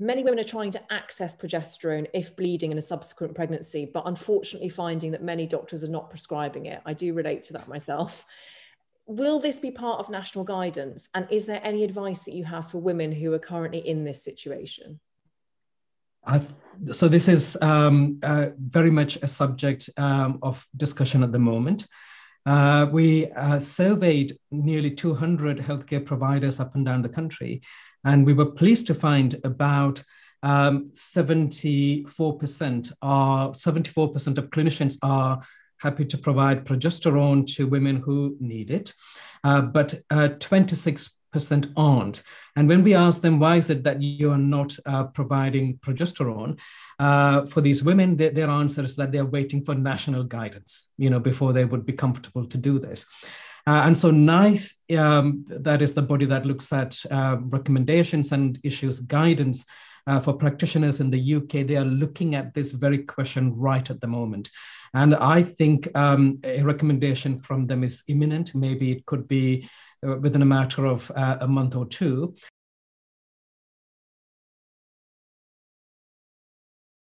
Many women are trying to access progesterone if bleeding in a subsequent pregnancy, but unfortunately finding that many doctors are not prescribing it. I do relate to that myself. Will this be part of national guidance? And is there any advice that you have for women who are currently in this situation? so this is um, uh, very much a subject um, of discussion at the moment. Uh, we uh, surveyed nearly 200 healthcare providers up and down the country, and we were pleased to find about um, 74% are 74% of clinicians are happy to provide progesterone to women who need it, uh, but 26 uh, percent aren't. And when we ask them, why is it that you are not uh, providing progesterone uh, for these women, their, their answer is that they're waiting for national guidance, you know, before they would be comfortable to do this. Uh, and so NICE, um, that is the body that looks at uh, recommendations and issues guidance uh, for practitioners in the UK. They are looking at this very question right at the moment. And I think um, a recommendation from them is imminent. Maybe it could be uh, within a matter of uh, a month or two.